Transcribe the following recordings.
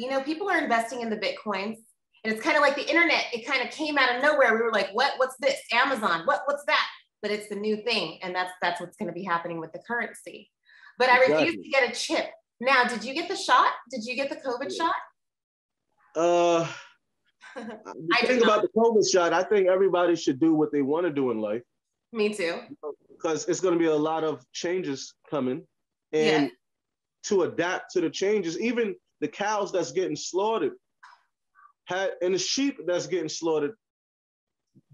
You know, people are investing in the Bitcoins. And it's kind of like the internet, it kind of came out of nowhere. We were like, what, what's this? Amazon, what, what's that? But it's the new thing. And that's that's what's going to be happening with the currency. But I refuse to get a chip. Now, did you get the shot? Did you get the COVID shot? Uh I think about the COVID shot, I think everybody should do what they want to do in life. Me too. Because it's going to be a lot of changes coming. And yeah. to adapt to the changes, even the cows that's getting slaughtered had and the sheep that's getting slaughtered,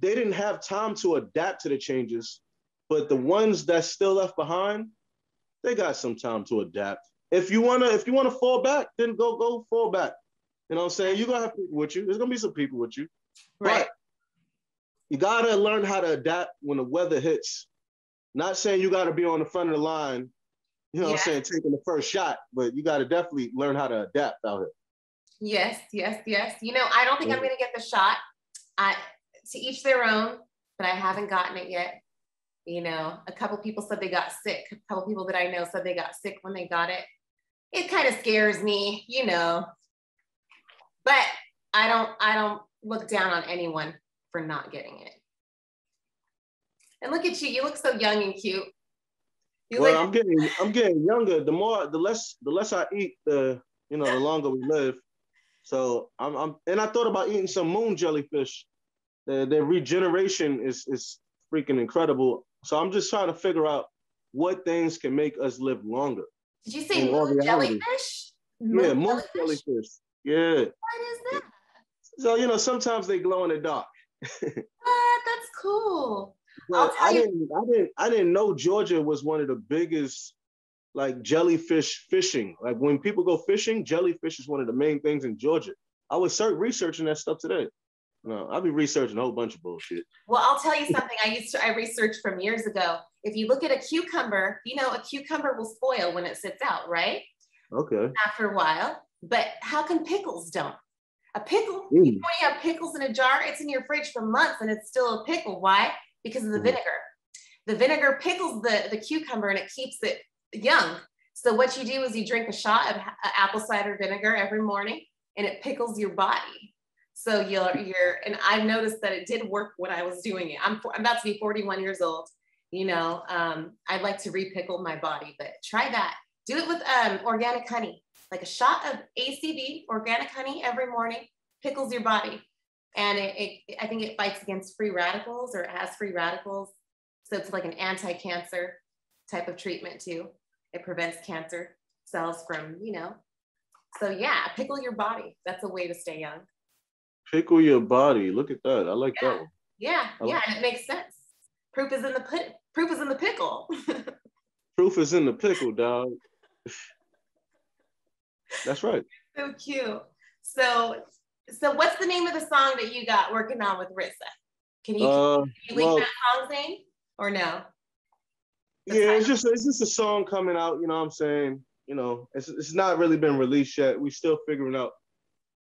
they didn't have time to adapt to the changes. But the ones that's still left behind, they got some time to adapt. If you wanna, if you wanna fall back, then go go fall back. You know what I'm saying? You're gonna have people with you. There's gonna be some people with you. Right. But you gotta learn how to adapt when the weather hits. Not saying you gotta be on the front of the line, you know yeah. what I'm saying, taking the first shot, but you gotta definitely learn how to adapt out here. Yes, yes, yes. You know, I don't think yeah. I'm mm. gonna get the shot. I to each their own, but I haven't gotten it yet. You know, a couple people said they got sick. A couple people that I know said they got sick when they got it. It kind of scares me, you know, but I don't I don't look down on anyone for not getting it. And look at you, you look so young and cute. You well, I'm getting I'm getting younger. The more the less the less I eat, the you know, the longer we live. So I'm, I'm and I thought about eating some moon jellyfish. The, the regeneration is is freaking incredible. So I'm just trying to figure out what things can make us live longer. Did you say moon jellyfish? Moon yeah, moon jellyfish? jellyfish. Yeah. What is that? So you know, sometimes they glow in the dark. what? That's cool. But I didn't, I didn't, I didn't know Georgia was one of the biggest like jellyfish fishing. Like when people go fishing, jellyfish is one of the main things in Georgia. I was start researching that stuff today. No, I'll be researching a whole bunch of bullshit. Well, I'll tell you something. I used to I researched from years ago. If you look at a cucumber, you know a cucumber will spoil when it sits out, right? Okay. After a while. But how come pickles don't? A pickle, mm. you, you have pickles in a jar, it's in your fridge for months and it's still a pickle. Why? Because of the mm. vinegar. The vinegar pickles the, the cucumber and it keeps it young. So what you do is you drink a shot of apple cider vinegar every morning and it pickles your body. So you're, you're, and I've noticed that it did work when I was doing it. I'm, I'm about to be 41 years old. You know, um, I'd like to repickle my body, but try that. Do it with um, organic honey like a shot of ACV, organic honey, every morning, pickles your body. And it, it, I think it fights against free radicals or has free radicals. So it's like an anti-cancer type of treatment too. It prevents cancer cells from, you know. So yeah, pickle your body. That's a way to stay young. Pickle your body. Look at that. I like yeah. that one. Yeah, like yeah, and it makes sense. Proof is in the put. Proof is in the pickle. Proof is in the pickle, dog. That's right. so cute. So, so what's the name of the song that you got working on with RZA? Can you, uh, can you link well, that song's name or no? Yeah, it's just it's just a song coming out. You know what I'm saying? You know, it's it's not really been released yet. We're still figuring out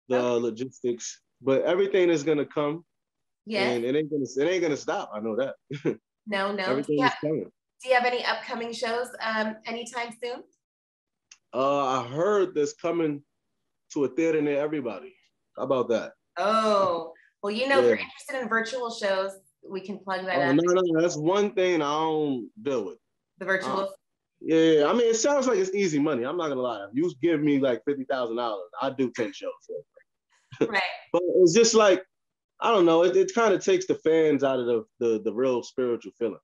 the okay. logistics, but everything is gonna come. Yeah. And it ain't gonna it ain't gonna stop. I know that. no, no. Everything is coming. Do you have any upcoming shows um, anytime soon? Uh, I heard that's coming to a theater near everybody. How about that? Oh, well, you know, yeah. if you're interested in virtual shows, we can plug that oh, No, no, that's one thing I don't deal with. The virtual. Uh, yeah, I mean, it sounds like it's easy money. I'm not gonna lie. If you give me like fifty thousand dollars, I do ten shows. right. but it's just like I don't know. It, it kind of takes the fans out of the, the the real spiritual feeling.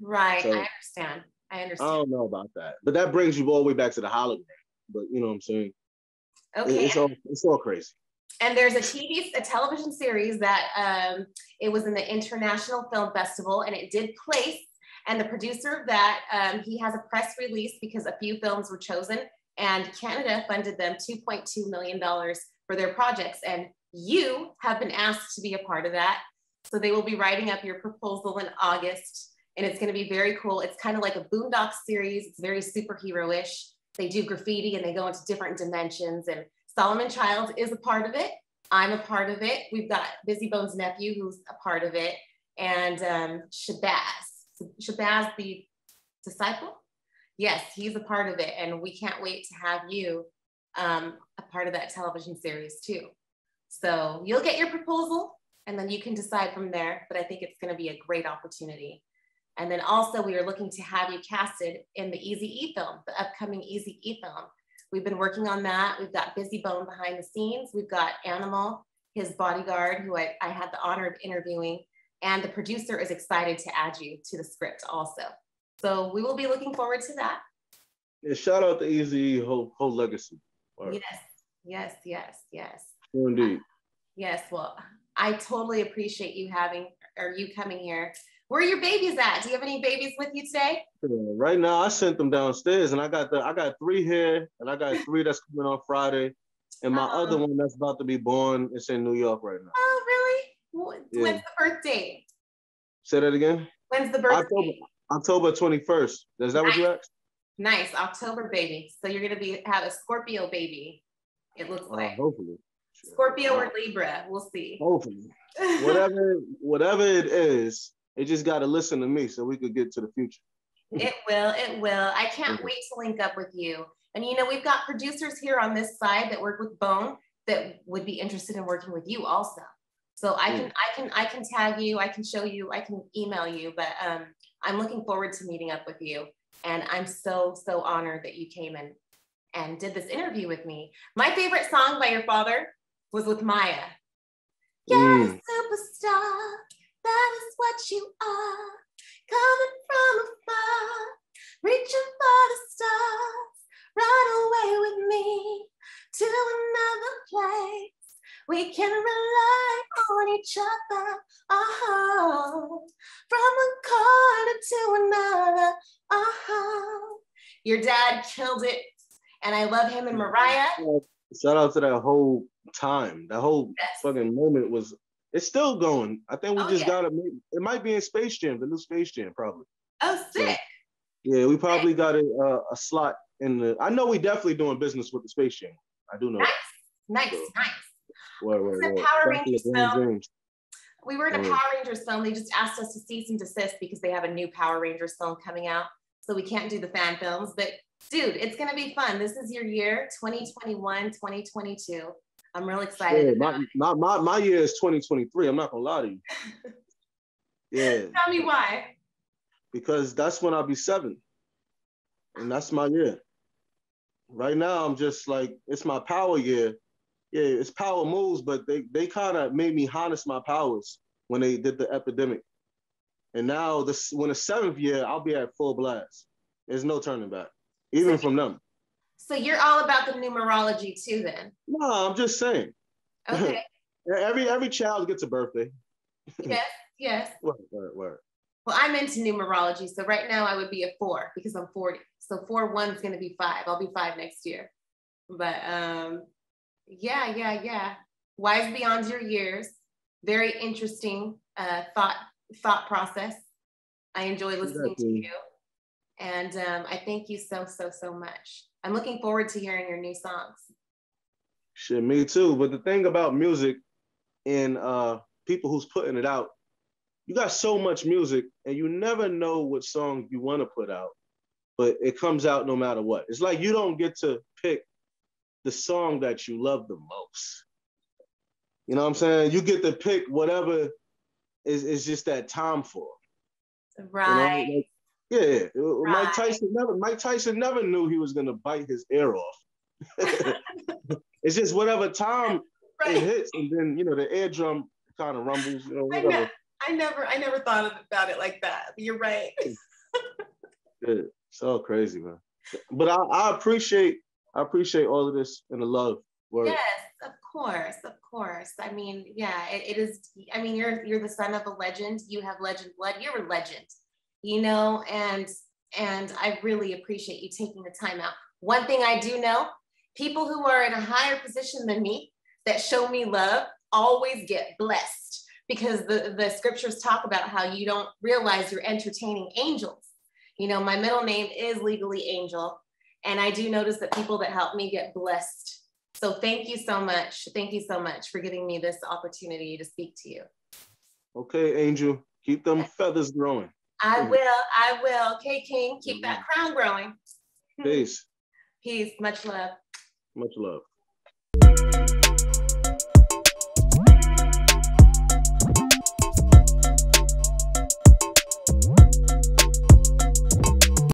Right. So, I understand. I understand. I don't know about that, but that brings you all the way back to the hologram. But you know what I'm saying? Okay. It's all it's all crazy. And there's a TV, a television series that um, it was in the International Film Festival, and it did place. And the producer of that, um, he has a press release because a few films were chosen, and Canada funded them 2.2 million dollars for their projects. And you have been asked to be a part of that. So they will be writing up your proposal in August and it's going to be very cool. It's kind of like a Boondock series. It's very superhero-ish. They do graffiti and they go into different dimensions. And Solomon Childs is a part of it. I'm a part of it. We've got Bizzy Bone's nephew who's a part of it, and um, Shabazz. Shabazz, the disciple. Yes, he's a part of it, and we can't wait to have you um, a part of that television series too. So you'll get your proposal and then you can decide from there. But I think it's going to be a great opportunity. And then also, we are looking to have you casted in the Eazy E film, the upcoming Eazy E film. We've been working on that. We've got Bizzy Bone behind the scenes. We've got Animal, his bodyguard, who I, I had the honor of interviewing. And the producer is excited to add you to the script also. So we will be looking forward to that. Yeah, shout out to Eazy whole whole legacy. Yes, yes, yes, yes. Indeed. Uh, yes. Well, I totally appreciate you having or you coming here. Where are your babies at? Do you have any babies with you today? Right now, I sent them downstairs, and I got the I got three here, and I got three that's coming on Friday, and my uh-huh. other one that's about to be born is in New York right now. Oh, really? Yeah. When's the birthday? Say that again. When's the birthday? October, October 21st. Is that nice. what you asked? Nice, October baby. So you're gonna be have a Scorpio baby. It looks uh, like. hopefully. Scorpio or Libra, we'll see. Hopefully, whatever whatever it is, it just got to listen to me so we could get to the future. it will. It will. I can't wait to link up with you. And you know, we've got producers here on this side that work with Bone that would be interested in working with you also. So I can, mm. I can, I can tag you. I can show you. I can email you. But um, I'm looking forward to meeting up with you. And I'm so, so honored that you came and and did this interview with me. My favorite song by your father was with Maya. You're mm. superstar, that is what you are. Coming from afar, reaching for the stars. Run away with me to another place. We can rely on each other. Oh, from one corner to another. Oh, your dad killed it, and I love him and Mariah. Shout out to that whole time. That whole yes. fucking moment was it's still going. I think we oh, just yeah. gotta it might be in Space Jam, the new Space Jam, probably. Oh, sick. So, yeah, we probably got a, uh, a slot in the. I know we definitely doing business with the Space Jam. I do know. Nice, nice, so, nice. Where, where, where. Power Rangers film. We were in a Power Rangers film. They just asked us to cease and desist because they have a new Power Rangers film coming out. So we can't do the fan films. But dude, it's gonna be fun. This is your year, 2021, 2022. I'm real excited. Yeah, my, my, my, my year is 2023. I'm not gonna lie to you. Yeah. Tell me why. Because that's when I'll be seven. And that's my year. Right now, I'm just like, it's my power year. Yeah, it's power moves, but they, they kind of made me harness my powers when they did the epidemic. And now this when the seventh year, I'll be at full blast. There's no turning back, even from them. So you're all about the numerology too, then? No, I'm just saying. Okay. every every child gets a birthday. yes, yes. Word, word, word. Well, I'm into numerology, so right now I would be a four because I'm 40. So four one is going to be five. I'll be five next year. But um, yeah, yeah, yeah. Wise beyond your years. Very interesting uh, thought thought process. I enjoy listening exactly. to you, and um, I thank you so so so much. I'm looking forward to hearing your new songs. Shit, me too. But the thing about music and uh, people who's putting it out, you got so much music and you never know what song you want to put out, but it comes out no matter what. It's like you don't get to pick the song that you love the most. You know what I'm saying? You get to pick whatever is, is just that time for. Right. You know? Yeah, uh, uh, right. Mike Tyson never Mike Tyson never knew he was gonna bite his ear off. it's just whatever time right. it hits, and then you know the eardrum kind of rumbles. You know. I, ne- I never, I never thought about it like that. You're right. yeah, it's all crazy, man. But I, I appreciate, I appreciate all of this and the love. Word. Yes, of course, of course. I mean, yeah, it, it is. I mean, you're you're the son of a legend. You have legend blood. You're a legend you know, and and I really appreciate you taking the time out. One thing I do know, people who are in a higher position than me that show me love always get blessed because the, the scriptures talk about how you don't realize you're entertaining angels. You know, my middle name is legally angel. And I do notice that people that help me get blessed. So thank you so much. Thank you so much for giving me this opportunity to speak to you. Okay, Angel, keep them feathers growing. I hmm. will. I will. Okay, King, keep that mm-hmm. crown growing. Peace. Peace. Much love. Much love.